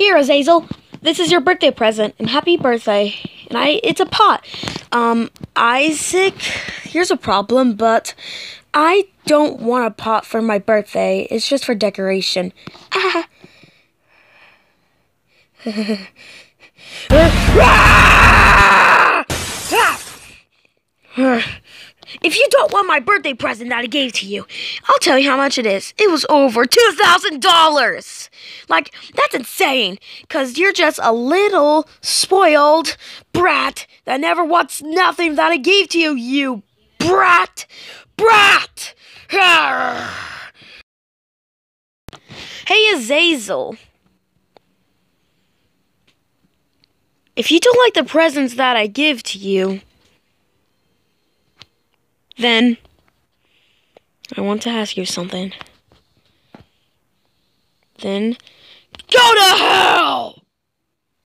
Here, Azazel. This is your birthday present, and happy birthday. And I, it's a pot. Um, Isaac, here's a problem, but I don't want a pot for my birthday. It's just for decoration. Ah. If you don't want my birthday present that I gave to you, I'll tell you how much it is. It was over $2,000. Like, that's insane. Because you're just a little spoiled brat that never wants nothing that I gave to you, you brat. Brat! Hey, Azazel. If you don't like the presents that I give to you, then I want to ask you something. Then go to hell!